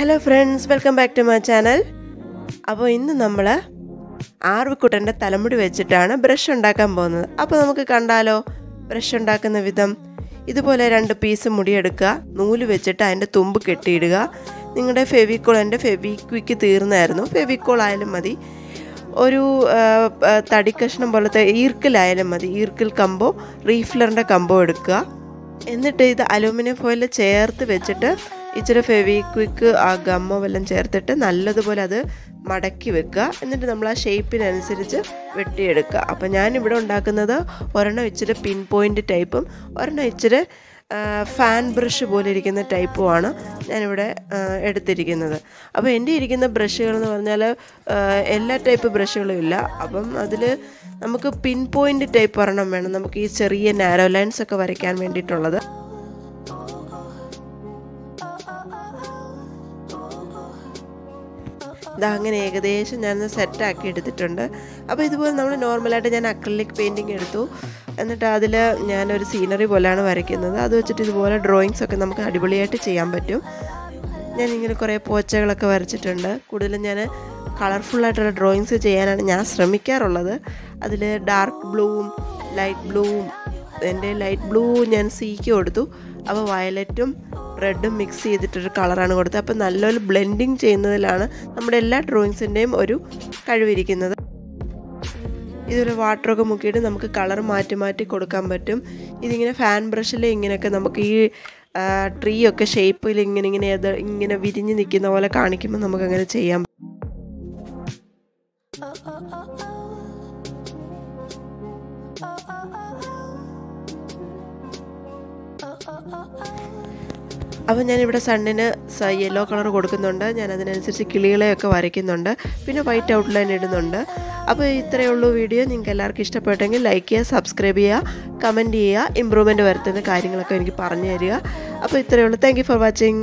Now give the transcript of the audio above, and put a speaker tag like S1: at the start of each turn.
S1: Hello friends welcome back to my channel അപ്പോൾ ഇന്ന് നമ്മൾ ആർവിക്കുട്ടന്റെ തലമുടി വെച്ചിട്ടാണ് ബ്രഷ് ഉണ്ടാക്കാൻ പോകുന്നത്. അപ്പോൾ നമുക്ക് കണ്ടാലോ ബ്രഷ് ഉണ്ടാക്കുന്ന വിധം. ഇതുപോലെ രണ്ട് പീസ് മുടിയെടുക്കുക നൂൽ വെച്ചിട്ട് അതിന്റെ തുമ്പ് കെട്ടിയിടുക. നിങ്ങളുടെ ഫെവിക്കോൾ എന്റെ ഫെവിക്വിക്ക് തീർന്നായിരുന്നു. ഫെവിക്കോൾ ആയാലും മതി. ഒരു തടിക്കഷ്ണം പോലത്തെ ഈർക്കിലായാലും മതി. ഈർക്കിൽ കമ്പോ റീഫ്ലറിന്റെ കമ്പോ എടുക്കുക. എന്നിട്ട് ഇത് അലൂമിനിയം ഫോയിൽ ചേർത്ത് വെച്ചിട്ട് ഇച്ചിരി ഫെവിക്വിക്ക് ആ ഗമ്മോ വല്ലതും ചേർത്തിട്ട് നല്ലതുപോലെ അത് മടക്കി വെക്കുക. എന്നിട്ട് നമ്മൾ ആ ഷേപ്പിനനുസരിച്ച് വെട്ടിയെടുക്കുക. അപ്പോൾ ഞാനിവിടെ ഉണ്ടാക്കുന്നത് ഒരെണ്ണം ഇച്ചിരി പിൻ പോയിന്റ് ടൈപ്പും ഒരെണ്ണം ഇച്ചിരി ഫാൻ ബ്രഷ് പോലെ ഇരിക്കുന്ന ടൈപ്പുമാണ് ഞാനിവിടെ എടുത്തിരിക്കുന്നത്. അപ്പോൾ എന്റെ ഇരിക്കുന്ന ബ്രഷുകൾ എന്ന് പറഞ്ഞാൽ എല്ലാ ടൈപ്പ് ബ്രഷുകളും ഇല്ല. അപ്പം അതിൽ നമുക്ക് പിൻ പോയിന്റ് ടൈപ്പ് ഒരെണ്ണം വേണം. നമുക്ക് ഈ ചെറിയ നാരോ ലൈൻസ് ഒക്കെ വരയ്ക്കാൻ വേണ്ടിയിട്ടുള്ളത്. അങ്ങനെ ഏകദേശം ഞാനൊന്ന് സെറ്റാക്കി എടുത്തിട്ടുണ്ട്. അപ്പോൾ ഇതുപോലെ നമ്മൾ നോർമലായിട്ട് ഞാൻ അക്രലിക് പെയിന്റിങ് എടുത്തു. എന്നിട്ട് അതിൽ ഞാനൊരു സീനറി പോലെയാണ് വരയ്ക്കുന്നത്. അത് വെച്ചിട്ട് ഇതുപോലെ ഡ്രോയിങ്സ് ഒക്കെ നമുക്ക് അടിപൊളിയായിട്ട് ചെയ്യാൻ പറ്റും. ഞാൻ ഇങ്ങനെ കുറേ പോച്ചകളൊക്കെ വരച്ചിട്ടുണ്ട്. കൂടുതലും ഞാൻ കളർഫുള്ളായിട്ടുള്ള ഡ്രോയിങ്സ് ചെയ്യാനാണ് ഞാൻ ശ്രമിക്കാറുള്ളത്. അതിൽ ഡാർക്ക് ബ്ലൂവും ലൈറ്റ് ബ്ലൂവും എന്റെ ലൈറ്റ് ബ്ലൂ ഞാൻ സീക്ക് കൊടുത്തു. അപ്പോൾ വയലറ്റും റെഡും മിക്സ് ചെയ്തിട്ടൊരു കളറാണ് കൊടുത്തത്. അപ്പോൾ നല്ലൊരു ബ്ലെൻഡിങ് ചെയ്യുന്നതിലാണ് നമ്മുടെ എല്ലാ ഡ്രോയിങ്സിന്റെയും ഒരു കഴിവിരിക്കുന്നത്. ഇതൊരു വാട്ടറൊക്കെ മുക്കിയിട്ട് നമുക്ക് കളർ മാറ്റി മാറ്റി കൊടുക്കാൻ പറ്റും. ഇതിങ്ങനെ ഫാൻ ബ്രഷിൽ ഇങ്ങനെയൊക്കെ നമുക്ക് ഈ ട്രീ ഒക്കെ ഷേപ്പിൽ ഇങ്ങനെ ഇങ്ങനെ ഏത് ഇങ്ങനെ വിരിഞ്ഞ് നിൽക്കുന്ന പോലെ കാണിക്കുമ്പോൾ നമുക്ക് അങ്ങനെ ചെയ്യാം അപ്പോൾ ഞാനിവിടെ സണ്ണിന് യെല്ലോ കളർ കൊടുക്കുന്നുണ്ട്. ഞാൻ അതിനനുസരിച്ച് കിളികളെയൊക്കെ വരയ്ക്കുന്നുണ്ട്. പിന്നെ വൈറ്റ് ഔട്ട്ലൈൻ ഇടുന്നുണ്ട്. അപ്പോൾ ഇത്രയേ ഉള്ളൂ വീഡിയോ. നിങ്ങൾക്ക് എല്ലാവർക്കും ഇഷ്ടപ്പെട്ടെങ്കിൽ ലൈക്ക് ചെയ്യുക സബ്സ്ക്രൈബ് ചെയ്യുക കമന്റ് ചെയ്യുക ഇമ്പ്രൂവ്മെന്റ് വരുത്തുന്ന കാര്യങ്ങളൊക്കെ എനിക്ക് പറഞ്ഞു തരിക. അപ്പോൾ ഇത്രയേ ഉള്ളൂ. Thank for watching.